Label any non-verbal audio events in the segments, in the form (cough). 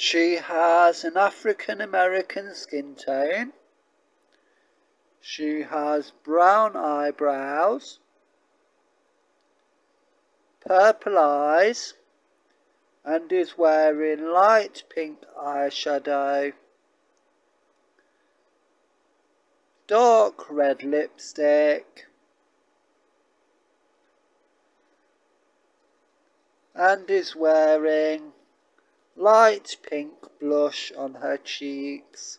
She has an African American skin tone. She has brown eyebrows, purple eyes, and is wearing light pink eyeshadow, dark red lipstick, and is wearing light pink blush on her cheeks.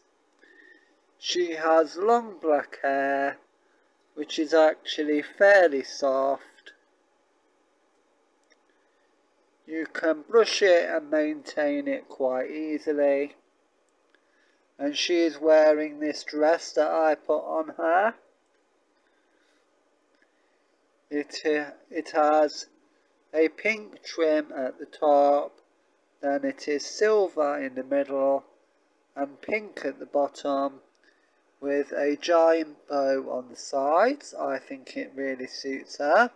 She has long black hair, which is actually fairly soft. You can brush it and maintain it quite easily. And she is wearing this dress that I put on her. It, it has a pink trim at the top then it is silver in the middle and pink at the bottom with a giant bow on the sides. I think it really suits her.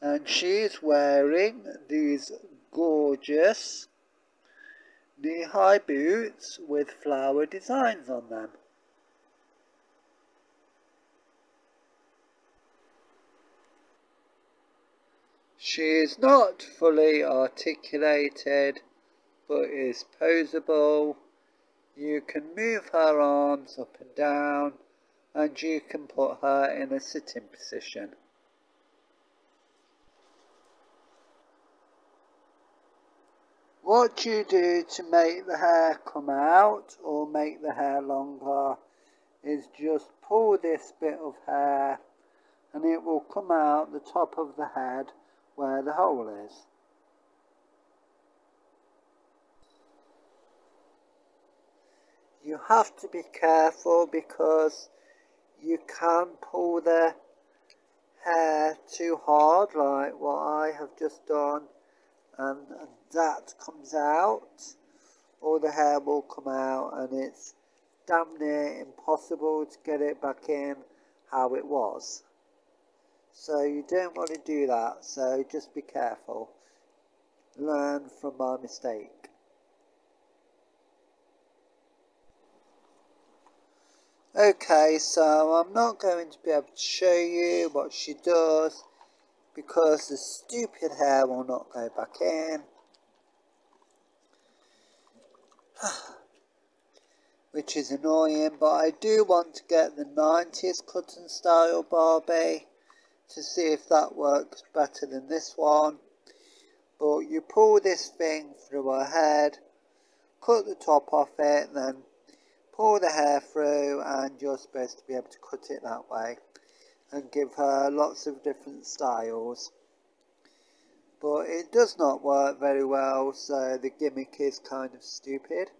And she's wearing these gorgeous knee-high boots with flower designs on them. She is not fully articulated, but is posable. You can move her arms up and down, and you can put her in a sitting position. What you do to make the hair come out or make the hair longer is just pull this bit of hair and it will come out the top of the head where the hole is. You have to be careful because you can pull the hair too hard like what I have just done and, that comes out or the hair will come out and it's damn near impossible to get it back in how it was. So you don't want to do that, so just be careful. Learn from my mistake. Okay, so I'm not going to be able to show you what she does because the stupid hair will not go back in. (sighs) Which is annoying, but I do want to get the 90s cut and style Barbie to see if that works better than this one. But you pull this thing through her head, cut the top off it, then pull the hair through and you're supposed to be able to cut it that way and give her lots of different styles. But it does not work very well, so the gimmick is kind of stupid.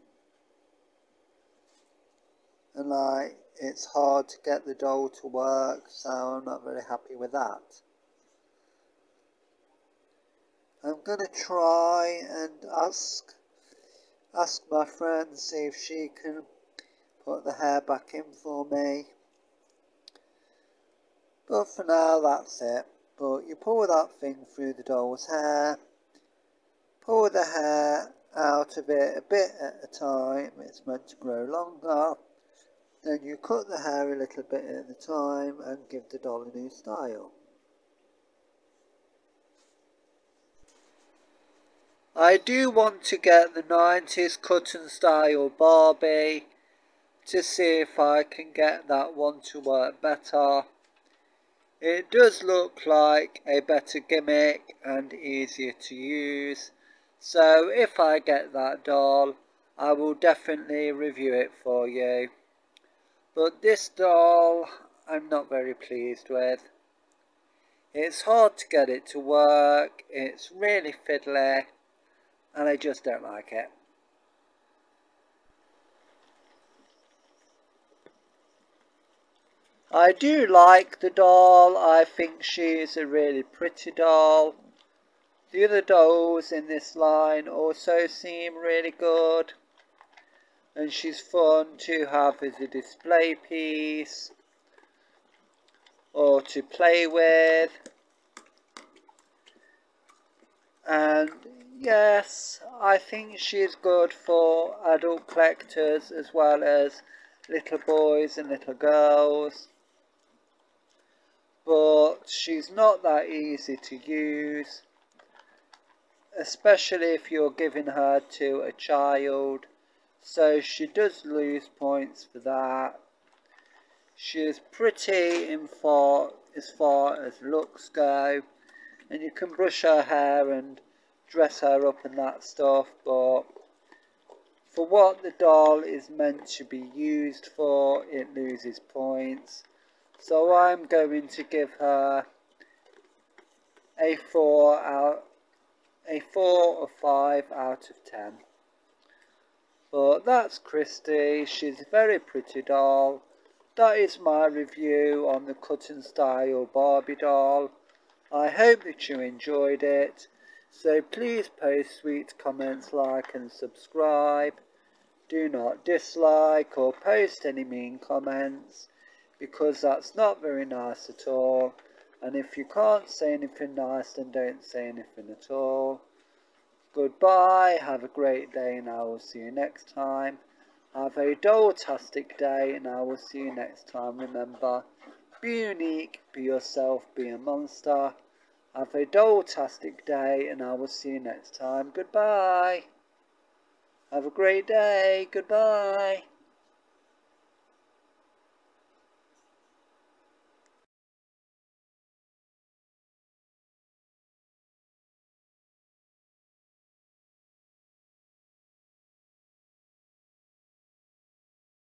And like, it's hard to get the doll to work, so I'm not very happy with that. I'm going to try and ask ask my friend see if she can put the hair back in for me. But for now, that's it. But you pull that thing through the doll's hair, pull the hair out of it a bit at a time, it's meant to grow longer. Then you cut the hair a little bit at a time and give the doll a new style. I do want to get the 90s cut and style Barbie to see if I can get that one to work better. It does look like a better gimmick and easier to use. So if I get that doll, I will definitely review it for you. But this doll, I'm not very pleased with. It's hard to get it to work, it's really fiddly, and I just don't like it. I do like the doll, I think she's a really pretty doll. The other dolls in this line also seem really good and she's fun to have as a display piece or to play with And yes, I think she's good for adult collectors as well as little boys and little girls. But she's not that easy to use, especially if you're giving her to a child. So she does lose points for that. She is pretty in far as far as looks go. And you can brush her hair and dress her up and that stuff but for what the doll is meant to be used for it loses points. So I'm going to give her a 4 out a 4 or 5 out of 10 but that's Christie she's a very pretty doll that is my review on the cut and style Barbie doll I hope that you enjoyed it. So please post sweet comments, like and subscribe. Do not dislike or post any mean comments because that's not very nice at all. And if you can't say anything nice, then don't say anything at all. Goodbye, have a great day, and I will see you next time. Have a doll-tastic day, and I will see you next time. Remember, be unique, be yourself, be a monster. Have a doll-tastic day and I will see you next time. Goodbye. Have a great day. Goodbye.